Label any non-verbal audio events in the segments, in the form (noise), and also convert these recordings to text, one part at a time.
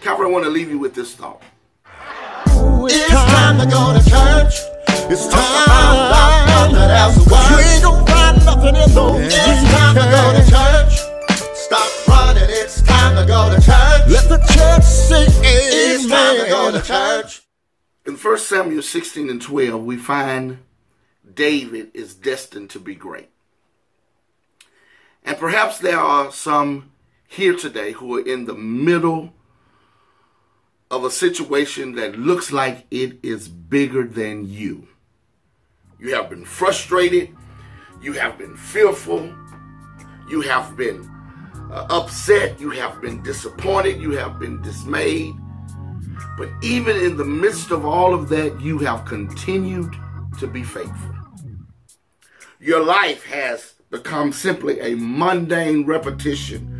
Calvary, I want to leave you with this thought. it's time to go to church. It's time. You ain't gonna find nothing in those. It's time to go to church. Stop running. It's time to go to church. Let the church amen. It's time to go to church. In 1 Samuel 16 and 12, we find David is destined to be great. And perhaps there are some here today who are in the middle of a situation that looks like it is bigger than you. You have been frustrated. You have been fearful. You have been uh, upset. You have been disappointed. You have been dismayed. But even in the midst of all of that, you have continued to be faithful. Your life has become simply a mundane repetition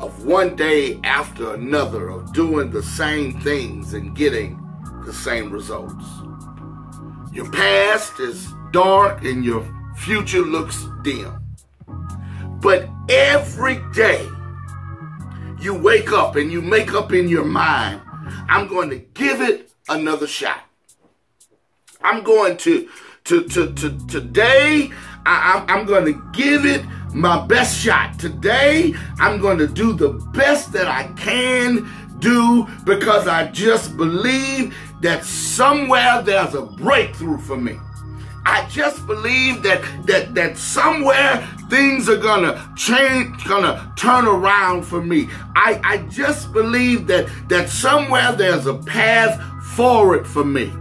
of one day after another of doing the same things and getting the same results. Your past is dark and your future looks dim. But every day you wake up and you make up in your mind, I'm going to give it another shot. I'm going to, to, to, to today, I, I'm going to give it my best shot. Today, I'm going to do the best that I can do because I just believe that somewhere there's a breakthrough for me. I just believe that that that somewhere things are gonna change, gonna turn around for me. I, I just believe that that somewhere there's a path forward for me.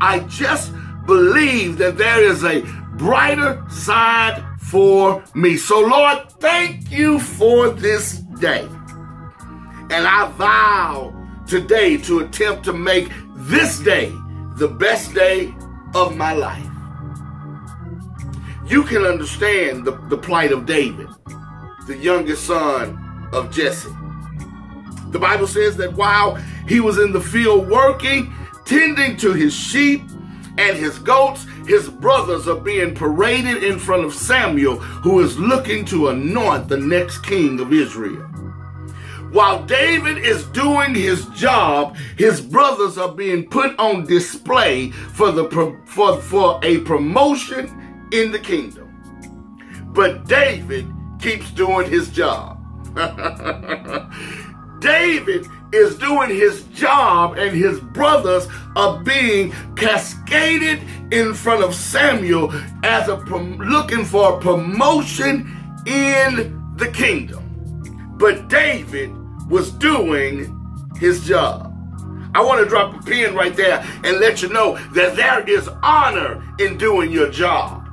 I just believe that there is a brighter side for me. So, Lord, thank you for this day. And I vow today to attempt to make this day the best day of my life. You can understand the, the plight of David, the youngest son of Jesse. The Bible says that while he was in the field working, tending to his sheep, and his goats, his brothers are being paraded in front of Samuel, who is looking to anoint the next king of Israel. While David is doing his job, his brothers are being put on display for, the, for, for a promotion in the kingdom. But David keeps doing his job. (laughs) David is doing his job and his brothers are being cascaded in front of Samuel as a looking for a promotion in the kingdom. But David was doing his job. I want to drop a pin right there and let you know that there is honor in doing your job.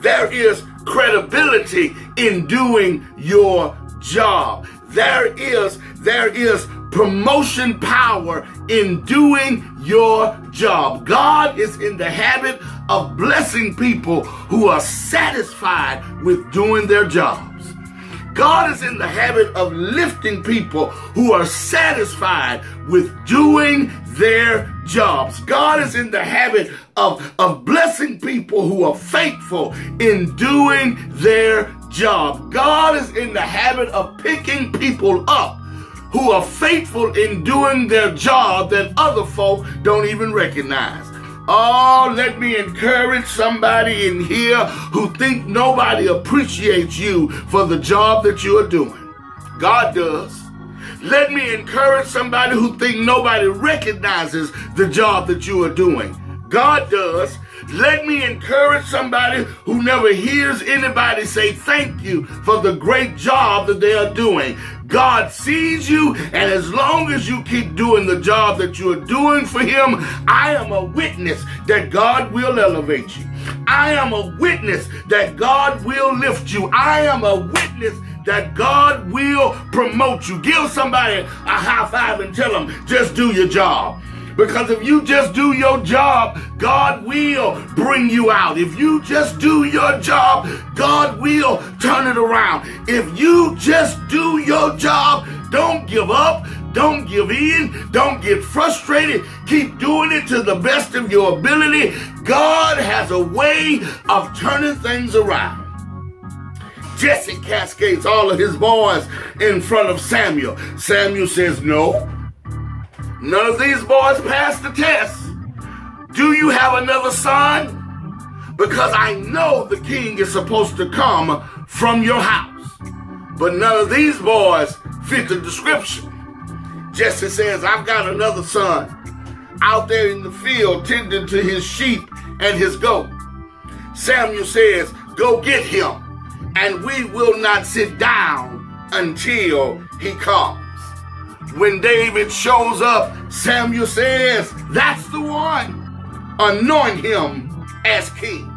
There is credibility in doing your job. There is there is promotion power in doing your job. God is in the habit of blessing people who are satisfied with doing their jobs. God is in the habit of lifting people who are satisfied with doing their jobs. God is in the habit of, of blessing people who are faithful in doing their job. God is in the habit of picking people up who are faithful in doing their job that other folk don't even recognize. Oh, let me encourage somebody in here who think nobody appreciates you for the job that you are doing. God does. Let me encourage somebody who think nobody recognizes the job that you are doing. God does. Let me encourage somebody who never hears anybody say thank you for the great job that they are doing. God sees you, and as long as you keep doing the job that you are doing for Him, I am a witness that God will elevate you. I am a witness that God will lift you. I am a witness that God will promote you. Give somebody a high five and tell them, just do your job. Because if you just do your job, God will bring you out. If you just do your job, God will turn it around. If you just do your job, don't give up. Don't give in. Don't get frustrated. Keep doing it to the best of your ability. God has a way of turning things around. Jesse cascades all of his boys in front of Samuel. Samuel says, No, None of these boys passed the test. Do you have another son? Because I know the king is supposed to come from your house. But none of these boys fit the description. Jesse says, I've got another son out there in the field tending to his sheep and his goat. Samuel says, Go get him, and we will not sit down until he comes. When David shows up, Samuel says, That's the one. Anoint him as king.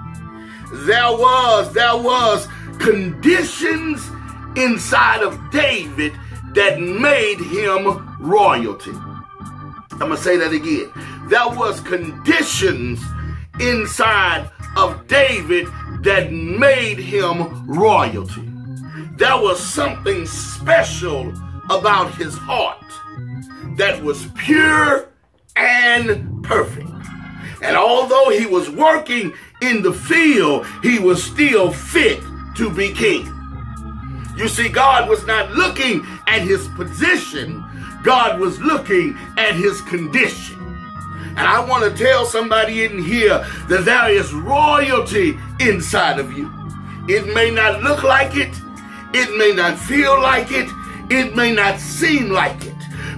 There was, there was conditions inside of David that made him royalty. I'm going to say that again. There was conditions inside of David that made him royalty. There was something special about his heart that was pure and perfect. And although he was working in the field, he was still fit to be king. You see, God was not looking at his position, God was looking at his condition. And I want to tell somebody in here that there is royalty inside of you. It may not look like it, it may not feel like it, it may not seem like it.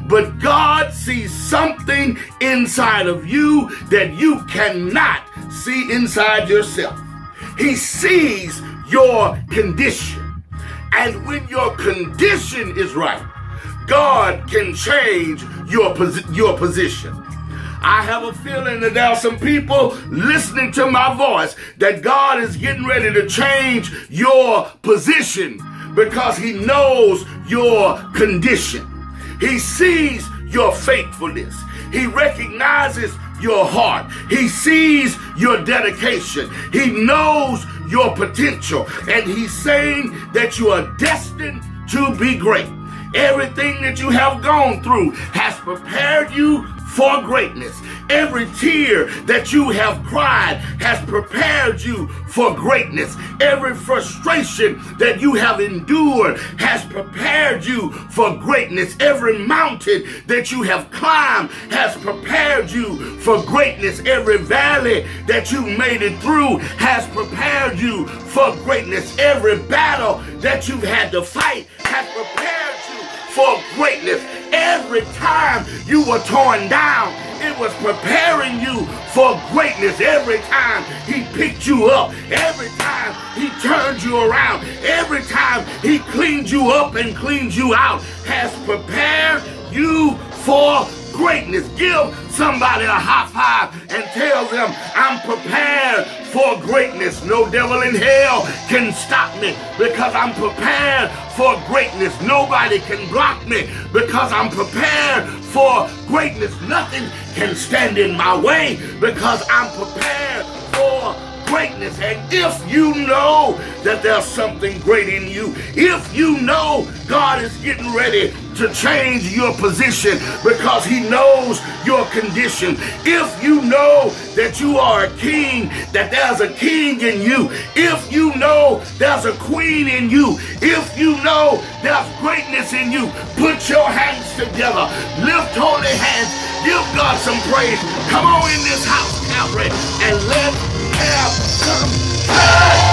But God sees something inside of you that you cannot see inside yourself. He sees your condition. And when your condition is right, God can change your, posi- your position. I have a feeling that there are some people listening to my voice that God is getting ready to change your position because he knows your condition. He sees your faithfulness. He recognizes your heart. He sees your dedication. He knows your potential. And he's saying that you are destined to be great. Everything that you have gone through has prepared you for greatness. Every tear that you have cried has prepared you for greatness. Every frustration that you have endured has prepared you for greatness. Every mountain that you have climbed has prepared you for greatness. Every valley that you made it through has prepared you for greatness. Every battle that you've had to fight has prepared you for greatness. Every time you were torn down, it was preparing you for greatness. Every time he picked you up, every time he turned you around, every time he cleaned you up and cleaned you out, has prepared you for greatness. Give somebody a high five and tell them, I'm prepared for greatness. No devil in hell can stop me because I'm prepared for greatness. Nobody can block me because I'm prepared for greatness. Nothing can stand in my way because I'm prepared greatness. And if you know that there's something great in you, if you know God is getting ready to change your position because he knows your condition, if you know that you are a king, that there's a king in you, if you know there's a queen in you, if you know there's greatness in you, put your hands together, lift holy hands, give God some praise. Come on in this house, Calvary, and let's have some fun.